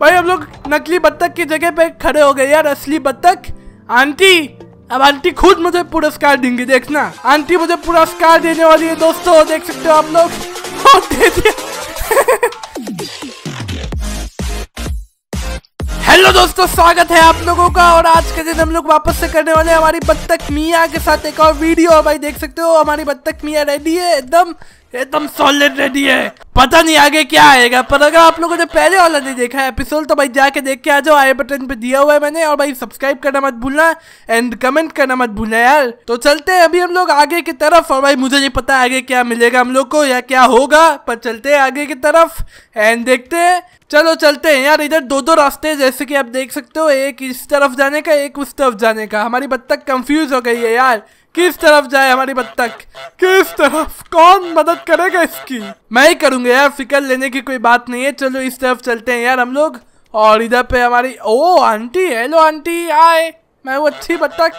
भाई, हम लोग नकली बत्तख की जगह पे खड़े हो गए यार, असली बत्तख। आंटी, अब आंटी खुद मुझे पुरस्कार देंगी, देखना। आंटी मुझे पुरस्कार देने वाली है, दोस्तों, देख सकते हो आप लोग। हेलो दोस्तों, स्वागत है आप लोगों का, और आज के दिन हम लोग वापस से करने वाले हमारी बत्तख मिया के साथ एक और वीडियो भाई, देख सकते हो, हमारी बत्तख मिया रेडी है, एकदम। एकदम सॉलिड रेडी है। पता नहीं आगे क्या आएगा, पर अगर आप लोगों ने पहले वाला नहीं देखा है एपिसोड तो भाई जाके देख के आ जाओ आई बटन पे दिया हुआ है मैंने, और भाई सब्सक्राइब करना मत भूलना एंड कमेंट करना मत भूलना यार। तो चलते हैं अभी हम लोग आगे की तरफ़, और भाई मुझे नहीं पता आगे क्या मिलेगा हम लोग को, या क्या होगा, पर चलते हैं आगे की तरफ़ एंड देखते हैं। चलो चलते हैं यार, इधर दो दो रास्ते जैसे कि आप देख सकते हो, एक इस तरफ़ जाने का, एक उस तरफ़ जाने का। हमारी बत्तख कंफ्यूज हो गई है यार। किस तरफ़ जाए हमारी बत्तख किस तरफ़? कौन मदद करेगा इसकी? मैं ही करूँगा यार, फ़िक्र लेने की कोई बात नहीं है। चलो इस तरफ़ चलते हैं यार हम लोग। और इधर पे हमारी ओ, आंटी, हेलो आंटी, आए। मैं वो अच्छी बत्तख।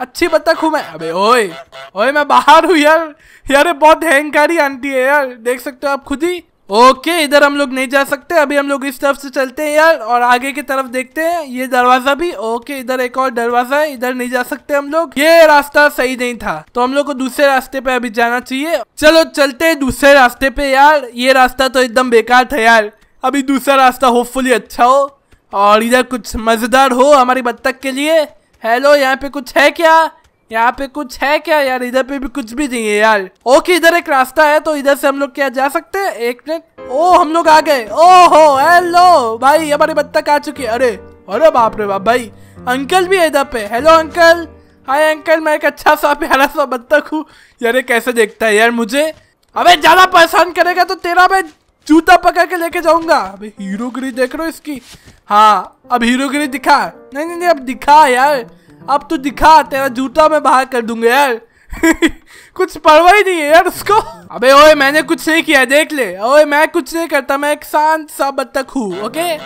अच्छी बत्तख हूँ मैं। अबे ओए ओए, मैं बाहर हूँ यार। यार बहुत हैंगकारी आंटी है यार। देख सकते हो आप खुद ही। ओके, इधर हम लोग नहीं जा सकते, अभी हम लोग इस तरफ़ से चलते हैं यार, और आगे की तरफ़ देखते हैं, ये दरवाज़ा भी, ओके, इधर एक और दरवाज़ा है, इधर नहीं जा सकते हम लोग। ये रास्ता सही नहीं था तो हम लोग को दूसरे रास्ते पे अभी जाना चाहिए। चलो, चलते हैं दूसरे रास्ते पे यार, ये रास्ता तो एकदम बेकार था यार। अभी दूसरा रास्ता होपफुली अच्छा हो, और इधर कुछ मज़ेदार हो हमारी बत्तख के लिए। हेलो यहाँ पे कुछ है क्या? यहाँ पे कुछ है क्या यार? इधर पे भी कुछ भी नहीं है यार। ओके, इधर एक रास्ता है तो इधर से हम लोग क्या जा सकते हैं? एक मिनट। ओ, हम लोग आ गए। ओहो हेलो भाई, हमारी बत्तख आ चुकी अरे अरे बाप रे बाप, भाई। अंकल भी है इधर पे। हेलो अंकल हाय अंकल मैं एक अच्छा सा, प्यारा सा बत्तख हूँ। यार कैसे देखता है यार मुझे? अबे, ज़्यादा परेशान करेगा तो तेरा मैं जूता पकड़ के लेके जाऊँगा। अबे हीरोगिरी देख रहे हो इसकी? हाँ अब हीरोगिरी दिखा। नहीं नहीं नहीं, अब दिखा यार। अब तू दिखा, तेरा जूता मैं बाहर कर दूँगा यार। कुछ परवाह ही नहीं है यार उसको। अबे ओए, मैंने कुछ नहीं किया, देख ले। ओए, मैं कुछ नहीं करता, मैं एक शांत सा बत्तख हूँ, ओके?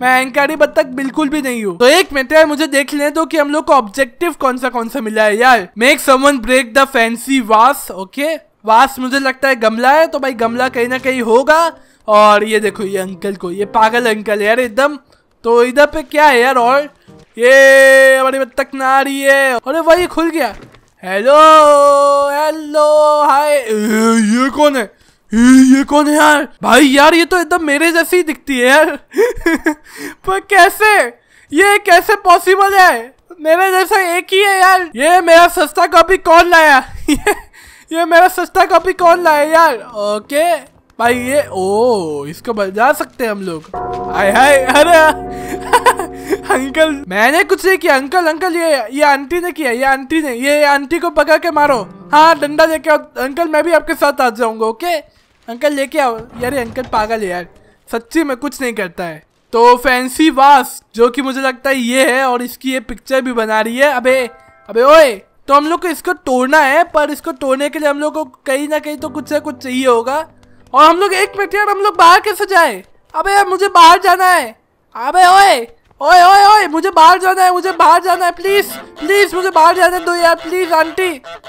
मैं अहंकारी बत्तख बिल्कुल भी नहीं हूँ। तो एक मिनट यार, मुझे देख लेने दो कि हम लोग को ऑब्जेक्टिव कौन सा कौन सा मिला है यार। Make someone break the fancy vase okay? Vase मुझे लगता है गमला है तो भाई गमला कहीं ना कहीं होगा। और ये देखो, ये अंकल को, ये पागल अंकल है यार, एकदम। तो इधर पे क्या है यार, और ये हमारी बत्तख ना रही है। अरे भाई खुल गया। हेलो हेलो हाय ये कौन है? ये कौन है यार? भाई यार, ये तो एकदम मेरे जैसी दिखती है यार। पर कैसे? ये कैसे पॉसिबल है? मेरे जैसा एक ही है यार। ये मेरा सस्ता कॉपी कौन लाया? ये मेरा सस्ता कॉपी कौन लाया यार? ओके भाई ये, ओ, इसको बजा सकते हैं हम लोग। आय हाय, अरे, अंकल, मैंने कुछ नहीं किया, अंकल अंकल, ये ये आंटी ने किया, ये आंटी ने, ये आंटी को पकड़ के मारो। हाँ डंडा लेके आओ, अंकल, मैं भी आपके साथ आ जाऊँगा, ओके? अंकल, लेके आओ। यार, अंकल, पागल है यार। सच्ची में कुछ नहीं करता है। तो फैंसी वास, जो कि मुझे लगता है ये है, और इसकी ये पिक्चर भी बना रही है। अबे अबे, ओए तो हम लोग को इसको तोड़ना है, पर इसको तोड़ने के लिए हम लोग को कहीं ना कहीं तो कुछ ना कुछ चाहिए होगा। और हम लोग एक मिनट यार, हम लोग बाहर कैसे जाए? अबे यार, मुझे बाहर जाना है। अबे ओए ओए ओए ओए, मुझे बाहर जाना है, मुझे बाहर जाना है प्लीज़ प्लीज़ मुझे बाहर जाने दो यार प्लीज़ आंटी।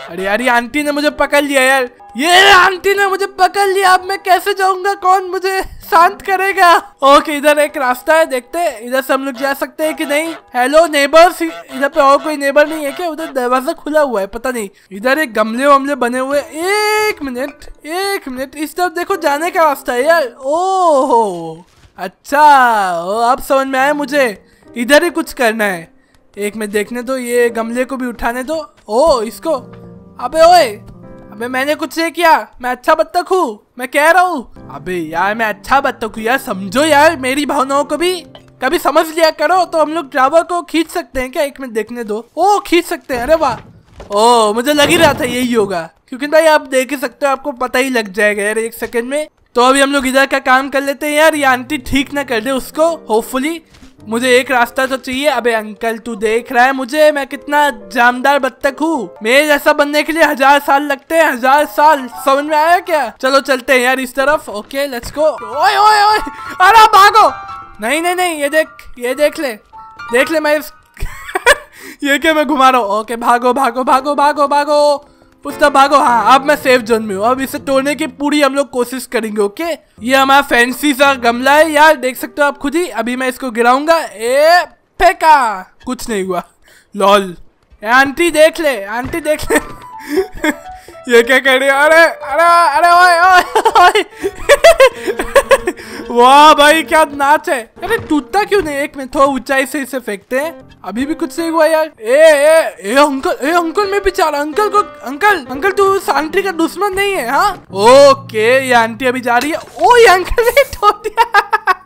अरे यार, ये आंटी ने मुझे पकड़ लिया यार। ये आंटी ने मुझे पकड़ लिया अब मैं कैसे जाऊँगा? कौन मुझे शांत करेगा? ओके इधर एक रास्ता है देखते हैं इधर से हम लोग जा सकते हैं कि नहीं? हेलो नेबर्स इधर पे और कोई नेबर नहीं है क्या? उधर दरवाज़ा खुला हुआ है पता नहीं। इधर एक गमले वमले बने हुए एक मिनट एक मिनट इस तरफ़ देखो जाने का रास्ता है यार। ओह अच्छा ओ, अब समझ में आया मुझे। इधर ही कुछ करना है। एक में देखने दो ये गमले को भी उठाने दो। ओ इसको। अबे ओए अबे मैंने कुछ नहीं किया। मैं अच्छा बत्तख हूँ। मैं कह रहा हूँ, अबे यार, मैं अच्छा बत्तख हूँ यार, समझो यार, मेरी भावनाओं को भी, कभी समझ लिया करो तो हम लोग ड्राइवर को खींच सकते हैं क्या? एक मिनट देखने दो। ओ, खींच सकते हैं, अरे वाह। ओ, मुझे लग ही रहा था यही होगा। क्योंकि भाई, आप देख ही सकते हो, आपको पता ही लग जाएगा यार, एक सेकंड में। तो अभी हम लोग इधर का काम कर लेते हैं यार, ये आंटी ठीक ना कर दे उसको होपफुली मुझे एक रास्ता तो चाहिए। अबे, अंकल, तू देख रहा है मुझे। मैं कितना जानदार बत्तख हूँ। मेरे जैसा बनने के लिए हज़ार साल लगते हैं, हज़ार साल। समझ में आया क्या? चलो, चलते हैं यार इस तरफ़। ओके लेट्स गो ओए ओए ओए! अरे, भागो! नहीं नहीं नहीं, ये देख ये देख ले। देख ले मैं ये क्या मैं घुमा रहा हूँ? ओके भागो भागो भागो भागो भागो। उसका भागो। हाँ अब मैं सेफ़ जोन में हूँ। अब इसे तोड़ने की पूरी हम लोग कोशिश करेंगे ओके ये हमारा फैंसी सा गमला है यार, देख सकते हो आप खुद ही। अभी मैं इसको गिराऊँगा। ए, फेंका! कुछ नहीं हुआ। लॉल आंटी देख ले, आंटी देख ले। ये क्या कह रही अरे अरे अरे, ओए ओए वाह भाई, क्या नाच है। अरे, टूटता क्यों नहीं? एक मिनट, थोड़ा ऊंचाई से इसे फेंकते हैं। अभी भी कुछ नहीं हुआ यार। ए ए ए, अंकल ए, अंकल मैं बेचारा, अंकल को, अंकल अंकल तू उस आंटी का दुश्मन नहीं है हाँ? ओके, ये आंटी अभी जा रही है। ओ ये अंकल ने तोड़ दिया।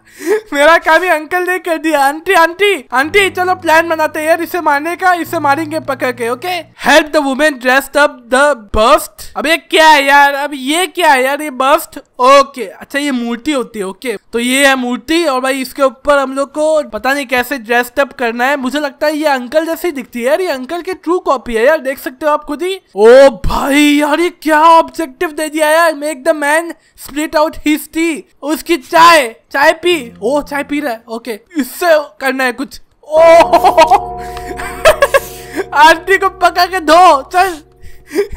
मेरा काम ही अंकल ने कर दिया आंटी आंटी आंटी, चलो प्लान बनाते हैं इसे मारने का, इसे मारेंगे पकड़ के okay help the women dressed up the bust अब ये क्या है यार? अब ये क्या है यार, ये बस्ट ओके अच्छा ये मूर्ति होती है ओके तो ये है मूर्ति और भाई इसके ऊपर हम लोग को पता नहीं कैसे ड्रेस्ड अप करना है। मुझे लगता है ये अंकल जैसी दिखती है यार, ये अंकल की ट्रू कॉपी है यार, देख सकते हो आप खुद ही। ओ भाई यार, ये क्या ऑब्जेक्टिव दे दिया यार make the man split out history उसकी चाय चाय पी। ओ, चाय पी रहा है। ओके इससे करना है कुछ। ओ आंटी को पका के धो, चल।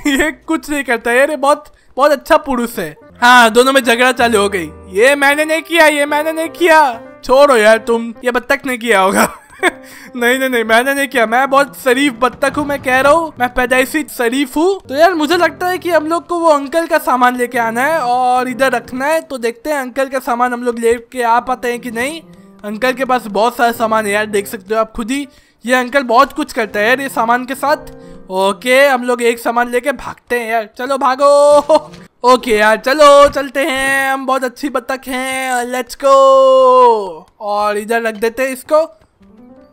ये कुछ नहीं करता ये बहुत बहुत अच्छा पुरुष है। हाँ दोनों में झगड़ा चालू हो गई। ये मैंने नहीं किया, ये मैंने नहीं किया। छोड़ो यार तुम, ये बत्तख ने किया होगा। नहीं नहीं नहीं, मैंने नहीं किया। मैं बहुत शरीफ बत्तख हूँ, मैं कह रहा हूँ। मैं पैदाइशी शरीफ हूँ। तो यार, मुझे लगता है कि हम लोग को वो अंकल का सामान लेके आना है और इधर रखना है। तो देखते हैं अंकल का सामान हम लोग लेके आ पाते हैं कि नहीं। अंकल के पास बहुत सारा सामान है यार, देख सकते हो आप खुद ही। ये अंकल बहुत कुछ करता है यार, ये सामान के साथ। ओके, हम लोग एक सामान लेके भागते हैं यार। चलो भागो। ओके यार, चलो, चलते हैं। हम बहुत अच्छी बत्तख हैं। लेट्स गो और इधर रख देते हैं इसको।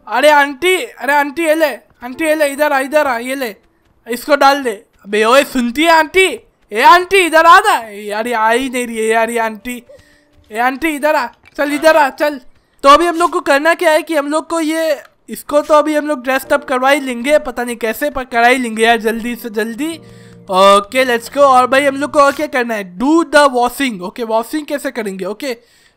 अरे आंटी अरे आंटी, ये ले, आंटी, ये ले, इधर आ इधर आ, ये ले, इसको डाल दे। अबे, ओए, सुनती है आंटी? ए आंटी, इधर आ ना। यार, ये आ ही नहीं रही है यार, ये आंटी। ए आंटी, इधर आ, चल, इधर आ, चल। तो अभी हम लोग को करना क्या है कि हम लोग को ये, इसको तो अभी हम लोग ड्रेस्ड अप करवा ही लेंगे, पता नहीं कैसे, पर करा ही लेंगे यार, जल्दी से जल्दी। ओके लेट्स गो और भाई, हम लोग को क्या करना है? Do the washing okay washing कैसे करेंगे? ओके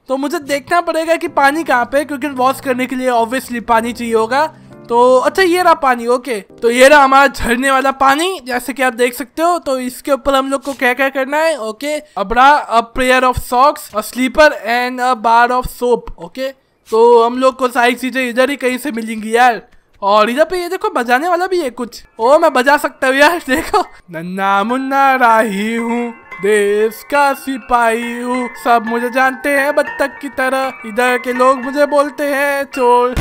तो मुझे देखना पड़ेगा कि पानी कहाँ पे क्योंकि वॉश करने के लिए ऑब्वियसली पानी चाहिए होगा। तो अच्छा ये रहा पानी ओके तो ये रहा हमारा झरने वाला पानी, जैसे कि आप देख सकते हो। तो इसके ऊपर हम लोग को क्या क्या करना है okay अबरा a pair of socks a slipper and a bar of soap okay तो हम लोग को सारी चीज़ें इधर ही कहीं से मिलेंगी यार। और इधर पे ये देखो, बजाने वाला भी है कुछ। ओ, मैं बजा सकता हूँ यार, देखो। नन्ना मुन्ना राही हूँ। देश का सिपाही हूँ। सब मुझे जानते हैं बत्तख की तरह। इधर के लोग मुझे बोलते हैं चोर।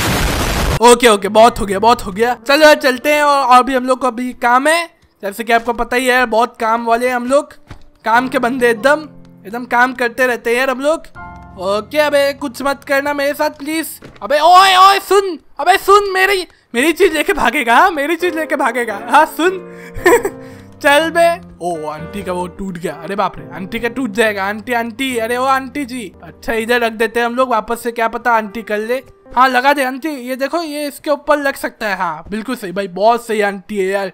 ओके ओके बहुत हो गया बहुत हो गया। चलो चलते हैं और, और भी हम लोग को अभी काम है। जैसे कि आपको पता ही है बहुत काम वाले हैं हम लोग। काम के बंदे एकदम एकदम काम करते रहते हैं यार हम लोग। ओके अबे कुछ मत करना मेरे साथ प्लीज़ अबे ओए ओए सुन। अबे सुन मेरी मेरी चीज़ लेके भागेगा हाँ मेरी चीज़ लेके भागेगा। हाँ सुन। चल बे। ओ, आंटी का वो टूट गया। अरे बाप रे, आंटी का टूट जाएगा। आंटी आंटी, अरे ओ, आंटी जी। अच्छा इधर रख देते हैं हम लोग, वापस से क्या पता आंटी कर ले। हाँ लगा दे आंटी, ये देखो, ये इसके ऊपर लग सकता है। हाँ बिल्कुल सही, भाई, बहुत सही आंटी है यार।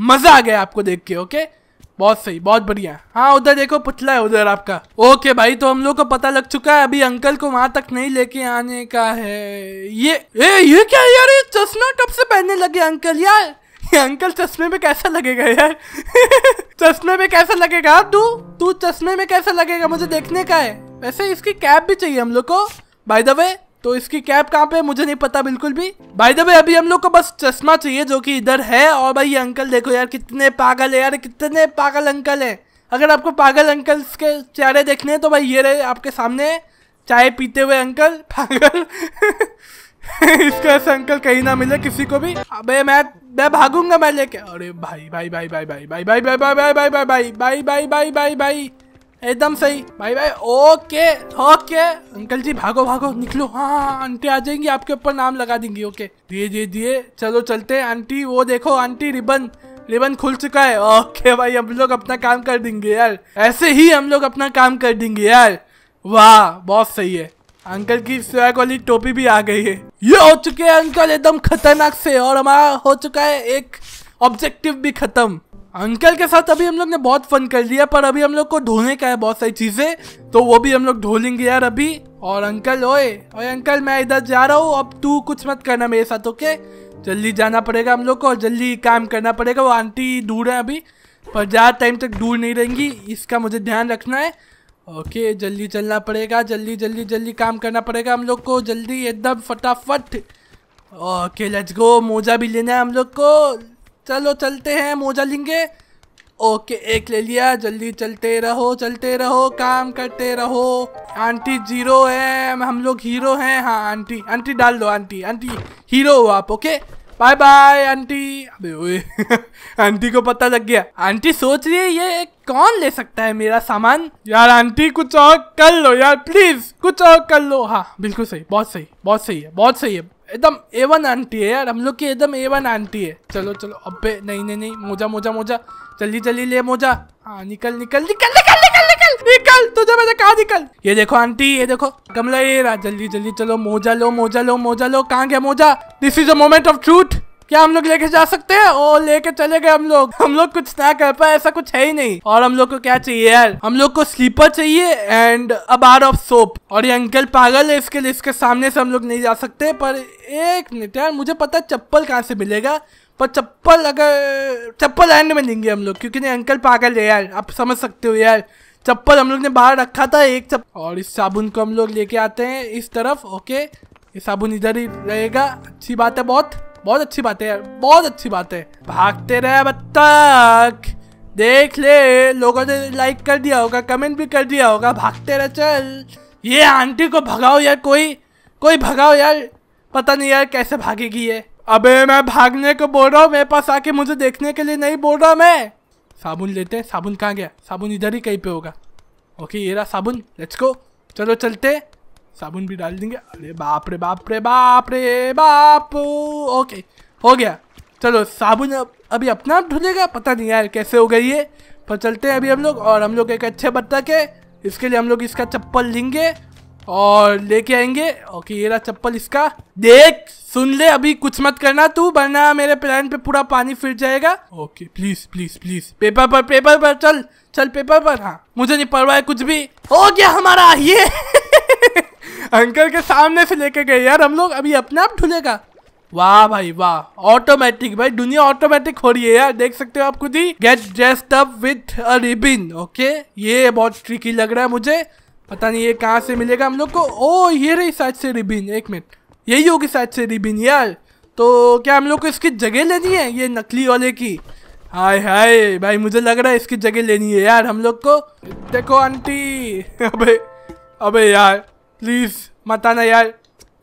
मज़ा आ गया आपको देख के, ओके? बहुत सही, बहुत बढ़िया। हाँ उधर देखो, पुतला है उधर आपका। ओके भाई तो हम लोग को पता लग चुका है, अभी अंकल को वहाँ तक नहीं लेके आने का है। ये, ए, ये क्या यार? ये चश्मा कब से पहनने लगे अंकल यार? ये अंकल, चश्मे में कैसा लगेगा यार? चश्मे में कैसा लगेगा? तू तू चश्मे में कैसा लगेगा? मुझे देखने का है। वैसे इसकी कैप भी चाहिए हम लोग को। बाय द वे तो इसकी कैप कहाँ पे मुझे नहीं पता बिल्कुल भी। बाय द वे अभी हम लोग को बस चश्मा चाहिए जो कि इधर है। और भाई ये अंकल, देखो यार, कितने पागल है यार, कितने पागल अंकल है। अगर आपको पागल अंकल के चेहरे देखने हैं तो भाई, ये रहे आपके सामने। चाय पीते हुए अंकल, पागल। इसका ऐसा अंकल कहीं ना मिले किसी को भी। अबे, मैं मैं भागूँगा मैं लेके अरे भाई भाई भाई भाई भाई भाई भाई भाई भाई भाई भाई भाई भाई भाई भाई भाई भाई एकदम सही भाई भाई ओके ओके अंकल जी भागो भागो निकलो हाँ आंटी आ जाएँगी आपके ऊपर नाम लगा देंगी ओके दिए दिए दिए चलो चलते हैं आंटी वो देखो आंटी रिबन रिबन खुल चुका है ओके भाई हम लोग अपना काम कर देंगे यार ऐसे ही हम लोग अपना काम कर देंगे यार वाह बहुत सही है अंकल की स्वैग वाली टोपी भी आ गई है। ये हो चुके हैं अंकल एकदम खतरनाक से और हमारा हो चुका है एक ऑब्जेक्टिव भी खत्म। अंकल के साथ अभी हम लोग ने बहुत फन कर लिया, पर अभी हम लोग को ढोने का है बहुत सारी चीज़ें तो वो भी हम लोग धो लेंगे यार अभी। और अंकल, ओए ओए अंकल, मैं इधर जा रहा हूँ, अब तू कुछ मत करना मेरे साथ, ओके? जल्दी जाना पड़ेगा हम लोग को और जल्दी काम करना पड़ेगा, वो आंटी दूर है अभी, पर ज़्यादा टाइम तक दूर नहीं रहेंगी, इसका मुझे ध्यान रखना है। ओके, जल्दी चलना पड़ेगा, जल्दी जल्दी जल्दी काम करना पड़ेगा हम लोग को, जल्दी एकदम फटाफट। ओके लेट्स गो मोजा भी लेना है हम लोग को। चलो, चलते हैं, मोजा लेंगे। ओके, एक ले लिया, जल्दी चलते रहो चलते रहो, काम करते रहो। आंटी ज़ीरो है, हम लोग हीरो हैं। हाँ आंटी आंटी डाल दो, आंटी आंटी, हीरो हो आप, ओके? Bye bye, aunty. अबे ओए, आंटी को पता लग गया। आंटी सोच रही है, ये कौन ले सकता है मेरा सामान? यार, आंटी, कुछ और कर लो यार प्लीज़ कुछ और कर लो। हाँ बिल्कुल सही, बहुत सही बहुत सही है, बहुत सही है। एकदम ए वन आंटी है यार, हम लोग की एकदम ए वन आंटी है। चलो चलो, अबे, नहीं नहीं नहीं, मोजा मोजा मोजा, जल्दी जल्दी ले मोजा। हाँ निकल निकल निकल निकल। निकल तुझे मैंने कहा निकल ये देखो आंटी, ये देखो। गमला ये रहा, जल्दी जल्दी चलो, मोजा लो मोजा लो मोजा लो। कहाँ गया मोजा? This is a moment of truth क्या हम लोग लेके जा सकते हैं? ओ, लेके चले गए हम लोग। हम लोग कुछ ना कर पाए, ऐसा कुछ है ही नहीं। और हम लोग को क्या चाहिए यार? हम लोग को स्लीपर चाहिए and a bar of soap और ये अंकल पागल है, इसके लिए इसके सामने से हम लोग नहीं जा सकते, पर एक मिनट यार, मुझे पता चप्पल कहाँ से मिलेगा। पर चप्पल अगर, चप्पल एंड में लेंगे हम लोग, क्योंकि नहीं, अंकल पागल है यार, आप समझ सकते हो यार। चप्पल हम लोग ने बाहर रखा था, एक चप्पल और इस साबुन को हम लोग लेके आते हैं इस तरफ़, ओके? ये साबुन इधर ही रहेगा। अच्छी बात है, बहुत बहुत अच्छी बात है यार, बहुत अच्छी बात है। भागते रहे बत्तख देख ले, लोगों ने लाइक कर दिया होगा कमेंट भी कर दिया होगा। भागते रहे, चल। ये आंटी को भगाओ यार, कोई कोई भगाओ यार। पता नहीं यार कैसे भागेगी ये। अबे, मैं भागने को बोल रहा हूँ, मेरे पास आके मुझे देखने के लिए नहीं बोल रहा मैं। साबुन लेते हैं। साबुन कहाँ गया? साबुन इधर ही कहीं पे होगा। ओके, ये रहा साबुन। लेट्स गो चलो, चलते। साबुन भी डाल देंगे। अरे बाप रे बाप रे बाप रे, बाप। ओके, हो गया। चलो, साबुन अब, अभी अपना आप धुलेगा पता नहीं यार कैसे हो गई है पर चलते हैं अभी हम लोग, और हम लोग एक अच्छे बत्तख है। इसके लिए हम लोग इसका चप्पल लेंगे। और लेके आएँगे। ओके ये रहा चप्पल इसका। देख, सुन ले, अभी कुछ मत करना तू, वरना मेरे प्लान पे पूरा पानी फिर जाएगा। Okay please please please paper पर पेपर पर चल चल पेपर पर। हाँ मुझे नहीं परवाह है कुछ भी। हो गया हमारा, ये। अंकल के सामने से लेके गए यार, हम लोग। अभी अपने आप धुलेगा वाह भाई, वाह। ऑटोमेटिक भाई, दुनिया ऑटोमेटिक हो रही है यार। देख सकते हो आप खुद ही। Get dressed up with a ribbon okay ये बहुत ट्रिकी लग रहा है मुझे। पता नहीं ये कहाँ से मिलेगा। हम लोग को ओ, ये रही साइड से रिबिन, एक मिनट। यही होगी साइड से रिबिन, यार। तो क्या हम लोग को इसकी जगह लेनी है, ये नकली वाले की? हाय हाय, भाई, मुझे लग रहा है इसकी जगह लेनी है यार हम लोग को। देखो, आंटी। अबे अबे यार प्लीज़ मत आना यार।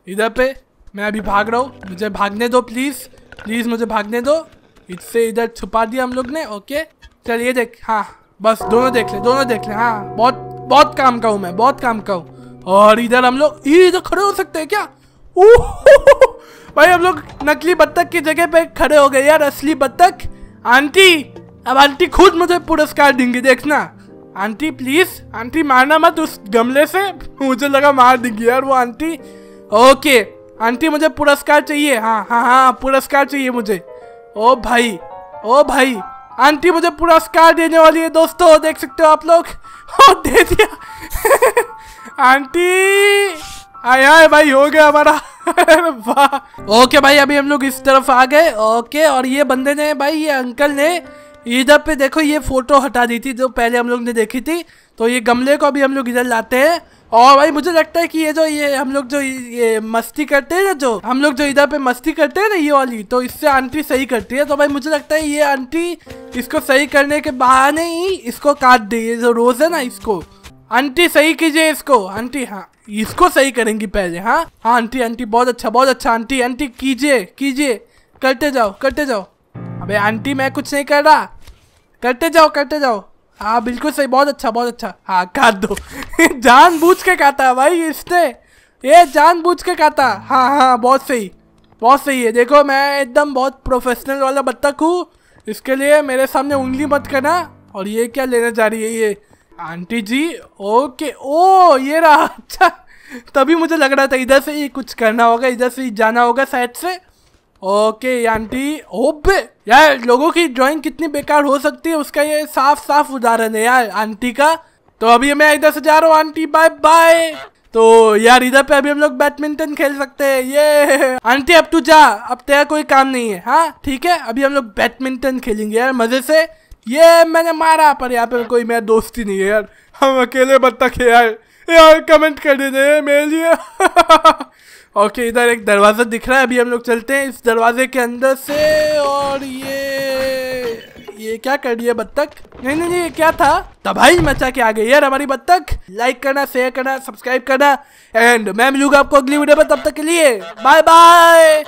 इधर पे, मैं अभी भाग रहा हूँ। मुझे भागने दो प्लीज़ प्लीज़ मुझे भागने दो। इससे इधर छुपा दिया हम लोग ने ओके चलिए देख हाँ बस, दोनों देख ले, दोनों देख ले हाँ बहुत बहुत काम का हूँ मैं, बहुत काम का हूँ और इधर हम लोग इधर खड़े हो सकते हैं क्या? भाई हम लोग नकली बत्तख की जगह पे खड़े हो गए यार, असली बत्तख। आंटी, अब आंटी खुद मुझे पुरस्कार देंगी, देखना। आंटी प्लीज़ आंटी मारना मत, उस गमले से मुझे लगा मार देंगी यार वो आंटी। ओके, आंटी मुझे पुरस्कार चाहिए। हाँ हाँ हाँ पुरस्कार चाहिए मुझे। ओ भाई ओ भाई आंटी मुझे पुरस्कार देने वाली है, दोस्तों, देख सकते हो आप लोग। दे दिया। आंटी आय आय भाई, हो गया हमारा। वाह। ओके भाई, अभी हम लोग इस तरफ़ आ गए। ओके, और ये बंदे ने, भाई, ये अंकल ने इधर पे देखो, ये फ़ोटो हटा दी थी जो पहले हम लोग ने देखी थी। तो ये गमले को अभी हम लोग इधर लाते हैं। और भाई मुझे लगता है कि ये जो ये हम लोग जो ये मस्ती करते हैं ना जो, हम लोग जो इधर पे मस्ती करते हैं ना ये वाली तो इससे आंटी सही करती है। तो भाई मुझे लगता है ये आंटी इसको सही करने के बहाने ही इसको काट दे, ये जो रोज है ना इसको। आंटी सही कीजिए इसको। आंटी हाँ इसको सही करेंगी पहले हाँ? हाँ आंटी आंटी, बहुत अच्छा बहुत अच्छा आंटी आंटी, कीजिए कीजिए। करते जाओ करते जाओ। अबे आंटी, मैं कुछ नहीं कर रहा। करते जाओ करते जाओ। हाँ बिल्कुल सही, बहुत अच्छा बहुत अच्छा। हाँ काट दो। जान बूझ के काटा भाई इसने। ये जान बूझ के काटा। हाँ हाँ बहुत सही बहुत सही है। देखो, मैं एकदम बहुत प्रोफेशनल वाला बत्तख हूँ। इसके लिए मेरे सामने उंगली मत करना। और ये क्या लेने जा रही है ये? आंटी जी, ओके। ओ, ये रहा। अच्छा तभी मुझे लग रहा था इधर से ही कुछ करना होगा, इधर से ही जाना होगा साइड से। ओके आंटी ओबे यार, लोगों की ड्राइंग कितनी बेकार हो सकती है, उसका ये साफ़ साफ़ उदाहरण है यार आंटी का। तो अभी मैं इधर से जा रहा हूँ आंटी बाय बाय तो यार, इधर पे अभी हम लोग बैडमिंटन खेल सकते हैं ये आंटी अब तू जा, अब तेरा कोई काम नहीं है हाँ? ठीक है? अभी हम लोग बैडमिंटन खेलेंगे यार, मज़े से। ये मैंने मारा, पर यहाँ पे कोई मेरा दोस्त नहीं है यार। हम अकेले बत्तख है यार। यार कमेंट कर देते मेरे लिए। ओके इधर एक दरवाज़ा दिख रहा है, अभी हम लोग चलते हैं इस दरवाजे के अंदर से, और ये ये क्या कर रही है बत्तख? नहीं नहीं नहीं, ये क्या था? तबाही मचा के आ गई यार हमारी बत्तख। लाइक करना शेयर करना सब्सक्राइब करना एंड मैं मिलूँगा आपको अगली वीडियो में, तब तक के लिए बाय बाय